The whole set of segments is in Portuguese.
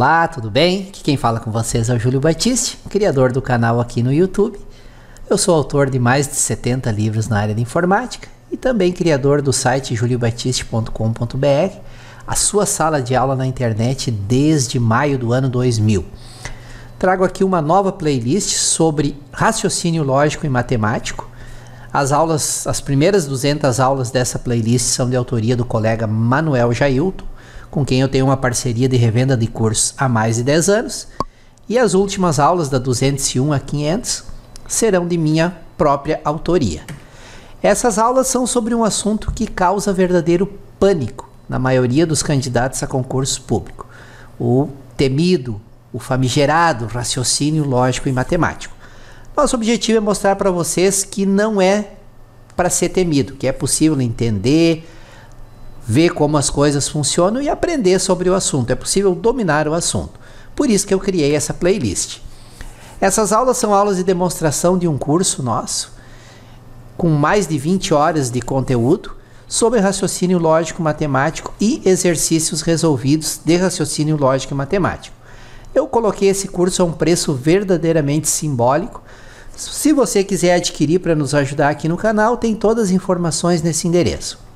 Olá, tudo bem? Aqui quem fala com vocês é o Júlio Batiste, criador do canal aqui no YouTube. Eu sou autor de mais de 70 livros na área de informática e também criador do site juliobatiste.com.br, a sua sala de aula na internet desde maio do ano 2000. Trago aqui uma nova playlist sobre raciocínio lógico e matemático. As aulas, as primeiras 200 aulas dessa playlist são de autoria do colega Manuel Jailton com quem eu tenho uma parceria de revenda de cursos há mais de 10 anos, e as últimas aulas da 201 a 500 serão de minha própria autoria. Essas aulas são sobre um assunto que causa verdadeiro pânico na maioria dos candidatos a concurso público: o temido, o famigerado raciocínio lógico e matemático. Nosso objetivo é mostrar para vocês que não é para ser temido, que é possível entender, ver como as coisas funcionam e aprender sobre o assunto. É possível dominar o assunto. Por isso que eu criei essa playlist. Essas aulas são aulas de demonstração de um curso nosso, com mais de 20 horas de conteúdo sobre raciocínio lógico matemático e exercícios resolvidos de raciocínio lógico e matemático. Eu coloquei esse curso a um preço verdadeiramente simbólico. Se você quiser adquirir para nos ajudar aqui no canal, tem todas as informações nesse endereço.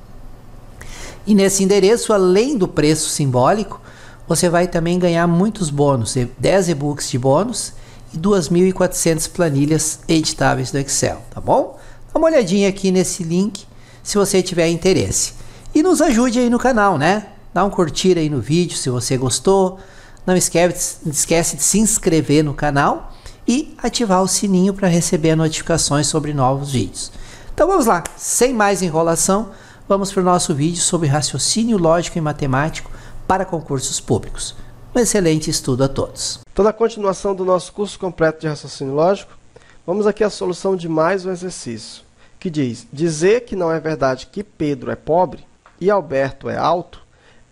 E nesse endereço, além do preço simbólico, você vai também ganhar muitos bônus, 10 e-books de bônus e 2.400 planilhas editáveis do Excel, tá bom? Dá uma olhadinha aqui nesse link se você tiver interesse. E nos ajude aí no canal, né? Dá um curtir aí no vídeo se você gostou. Não esquece, esquece de se inscrever no canal e ativar o sininho para receber notificações sobre novos vídeos. Então vamos lá, sem mais enrolação vamos para o nosso vídeo sobre raciocínio lógico e matemático para concursos públicos. Um excelente estudo a todos. Então, na continuação do nosso curso completo de raciocínio lógico, vamos aqui à solução de mais um exercício, que diz: dizer que não é verdade que Pedro é pobre e Alberto é alto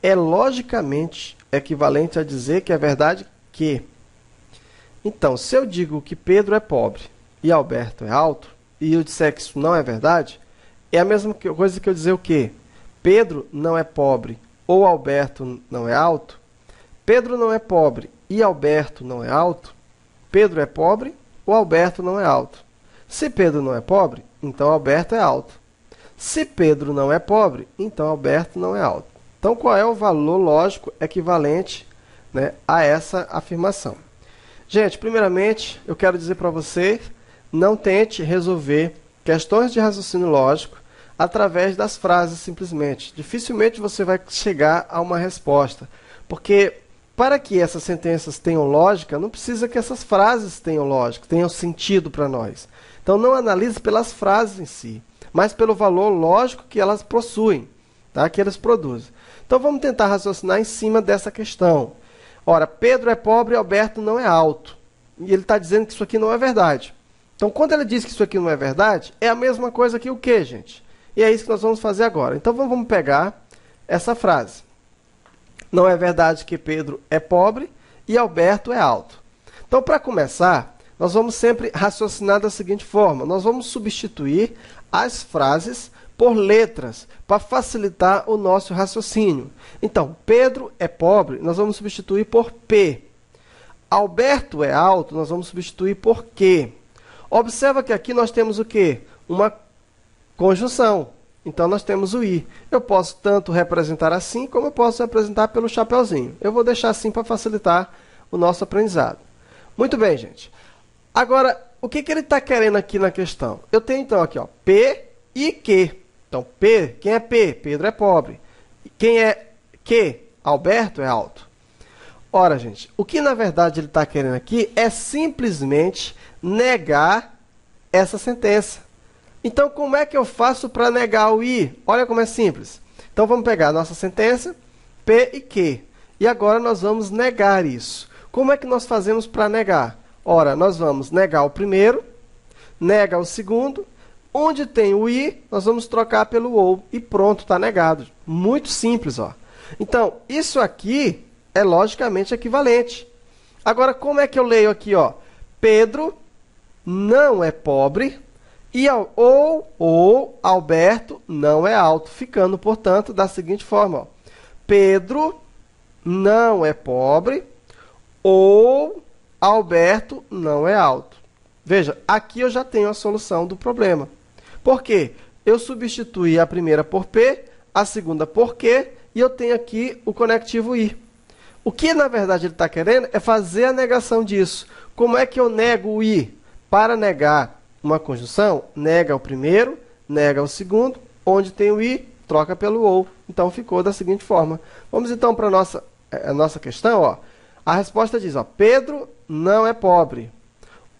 é logicamente equivalente a dizer que é verdade que. Então, se eu digo que Pedro é pobre e Alberto é alto, e eu disser que isso não é verdade, é a mesma coisa que eu dizer o quê? Pedro não é pobre ou Alberto não é alto? Pedro não é pobre e Alberto não é alto? Pedro é pobre ou Alberto não é alto? Se Pedro não é pobre, então Alberto é alto. Se Pedro não é pobre, então Alberto não é alto. Então, qual é o valor lógico equivalente né, a essa afirmação? Gente, primeiramente, eu quero dizer para você, não tente resolver questões de raciocínio lógico através das frases simplesmente. Dificilmente você vai chegar a uma resposta, porque para que essas sentenças tenham lógica, não precisa que essas frases tenham lógica, tenham sentido para nós. Então não analise pelas frases em si, mas pelo valor lógico que elas possuem, tá? que elas produzem. Então vamos tentar raciocinar em cima dessa questão. Ora, Pedro é pobre e Alberto não é alto. E ele está dizendo que isso aqui não é verdade. Então, quando ele diz que isso aqui não é verdade, é a mesma coisa que o que, gente? E é isso que nós vamos fazer agora. Então vamos pegar essa frase. Não é verdade que Pedro é pobre e Alberto é alto. Então, para começar, nós vamos sempre raciocinar da seguinte forma: nós vamos substituir as frases por letras para facilitar o nosso raciocínio. Então, Pedro é pobre, nós vamos substituir por P. Alberto é alto, nós vamos substituir por Q. Observa que aqui nós temos o quê? Uma conjunção. Então nós temos o i. Eu posso tanto representar assim, como eu posso representar pelo chapeuzinho. Eu vou deixar assim para facilitar o nosso aprendizado. Muito bem, gente. Agora, o que, que ele está querendo aqui na questão? Eu tenho então aqui, ó, P e Q. Então, P, quem é P? Pedro é pobre. Quem é Q? Alberto é alto. Ora, gente, o que na verdade ele está querendo aqui é simplesmente negar essa sentença. Então, como é que eu faço para negar o i? Olha como é simples. Então, vamos pegar a nossa sentença, P e Q. E agora nós vamos negar isso. Como é que nós fazemos para negar? Ora, nós vamos negar o primeiro, nega o segundo. Onde tem o i, nós vamos trocar pelo ou. E pronto, está negado. Muito simples. Ó. Então, isso aqui é logicamente equivalente. Agora, como é que eu leio aqui? Ó? Pedro não é pobre, e ou, ou Alberto não é alto, ficando, portanto, da seguinte forma: ó, Pedro não é pobre, ou Alberto não é alto. Veja, aqui eu já tenho a solução do problema. Por quê? Eu substituí a primeira por P, a segunda por Q, e eu tenho aqui o conectivo I. O que, na verdade, ele está querendo é fazer a negação disso. Como é que eu nego o I? Para negar uma conjunção, nega o primeiro, nega o segundo, onde tem o I, troca pelo OU. Então, ficou da seguinte forma. Vamos, então, para a nossa, eh, a nossa questão. Ó. A resposta diz, ó, Pedro não é pobre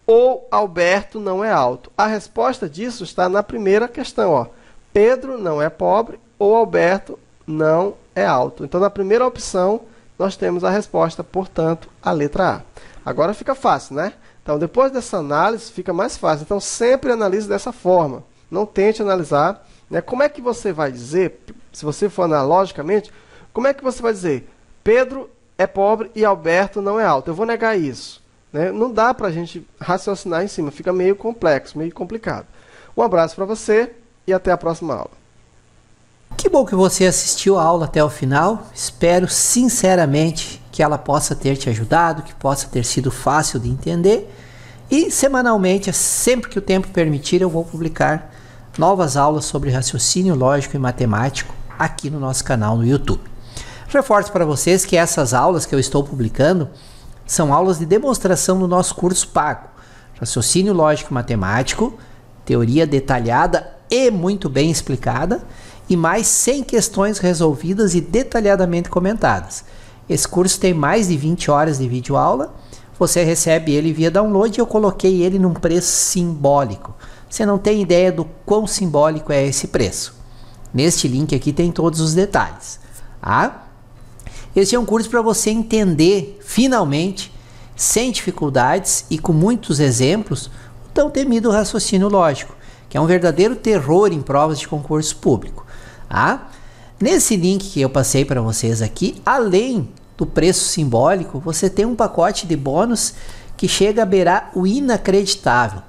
ou Alberto não é alto. A resposta disso está na primeira questão. Ó. Pedro não é pobre ou Alberto não é alto. Então, na primeira opção, nós temos a resposta, portanto, a letra A. Agora fica fácil, né? Então, depois dessa análise, fica mais fácil. Então, sempre analise dessa forma. Não tente analisar. Né? Como é que você vai dizer, se você for analogicamente, como é que você vai dizer Pedro é pobre e Alberto não é alto? Eu vou negar isso. Né? Não dá para a gente raciocinar em cima, fica meio complexo, meio complicado. Um abraço para você e até a próxima aula. Que bom que você assistiu a aula até o final. Espero sinceramente que ela possa ter te ajudado, que possa ter sido fácil de entender. E semanalmente, sempre que o tempo permitir, eu vou publicar novas aulas sobre raciocínio lógico e matemático aqui no nosso canal no YouTube. Reforço para vocês que essas aulas que eu estou publicando são aulas de demonstração do nosso curso pago. Raciocínio lógico matemático, teoria detalhada e muito bem explicada, e mais 100 questões resolvidas e detalhadamente comentadas. Esse curso tem mais de 20 horas de vídeo aula. Você recebe ele via download e eu coloquei ele num preço simbólico. Você não tem ideia do quão simbólico é esse preço. Neste link aqui tem todos os detalhes. Ah? Esse é um curso para você entender, finalmente, sem dificuldades e com muitos exemplos, o tão temido raciocínio lógico, que é um verdadeiro terror em provas de concurso público. Ah? Nesse link que eu passei para vocês aqui, além do preço simbólico, você tem um pacote de bônus que chega a beirar o inacreditável.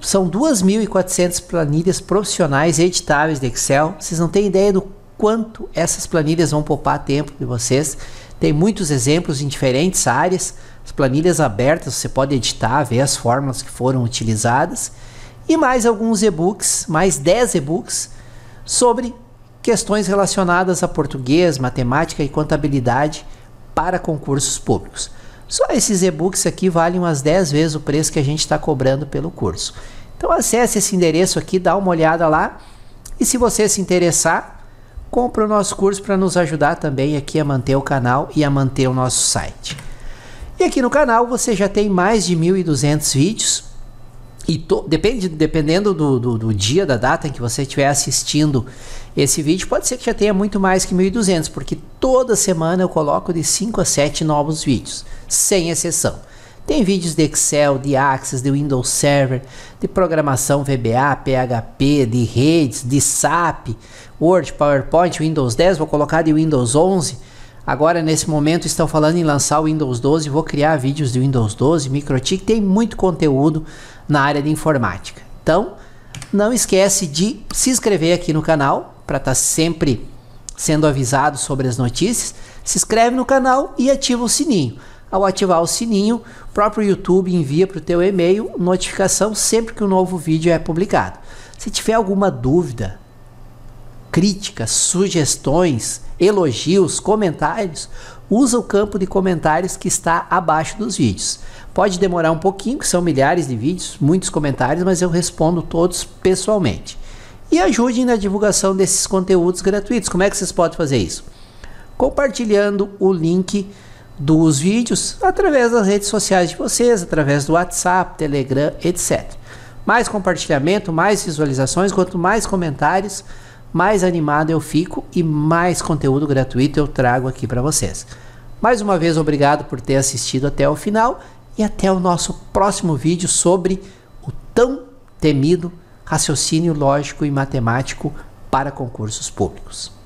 São 2.400 planilhas profissionais editáveis de Excel. Vocês não têm ideia do quanto essas planilhas vão poupar tempo de vocês. Tem muitos exemplos em diferentes áreas. As planilhas abertas você pode editar, ver as fórmulas que foram utilizadas. E mais alguns e-books, mais 10 e-books sobre questões relacionadas a português, matemática e contabilidade para concursos públicos. Só esses e-books aqui valem umas 10 vezes o preço que a gente está cobrando pelo curso. Então acesse esse endereço aqui, dá uma olhada lá e se você se interessar, compra o nosso curso para nos ajudar também aqui a manter o canal e a manter o nosso site. E aqui no canal você já tem mais de 1.200 vídeos. E to, depende, dependendo do, do, do, dia, da data em que você estiver assistindo esse vídeo, pode ser que já tenha muito mais que 1.200, porque toda semana eu coloco de 5 a 7 novos vídeos, sem exceção. Tem vídeos de Excel, de Access, de Windows Server, de programação VBA, PHP, de redes, de SAP, Word, PowerPoint, Windows 10, vou colocar de Windows 11. Agora, nesse momento, estão falando em lançar o Windows 12, vou criar vídeos de Windows 12, MikroTik, tem muito conteúdo na área de informática. Então, não esquece de se inscrever aqui no canal para estar tá sempre sendo avisado sobre as notícias. Se inscreve no canal e ativa o sininho. Ao ativar o sininho, o próprio YouTube envia para o teu e-mail notificação sempre que um novo vídeo é publicado. Se tiver alguma dúvida, críticas, sugestões, elogios, comentários, usa o campo de comentários que está abaixo dos vídeos. Pode demorar um pouquinho, que são milhares de vídeos, muitos comentários, mas eu respondo todos pessoalmente. E ajude na divulgação desses conteúdos gratuitos. Como é que vocês podem fazer isso? Compartilhando o link dos vídeos através das redes sociais de vocês, através do WhatsApp, Telegram, etc. Mais compartilhamento, mais visualizações, quanto mais comentários, mais animado eu fico e mais conteúdo gratuito eu trago aqui para vocês. Mais uma vez, obrigado por ter assistido até o final e até o nosso próximo vídeo sobre o tão temido raciocínio lógico e matemático para concursos públicos.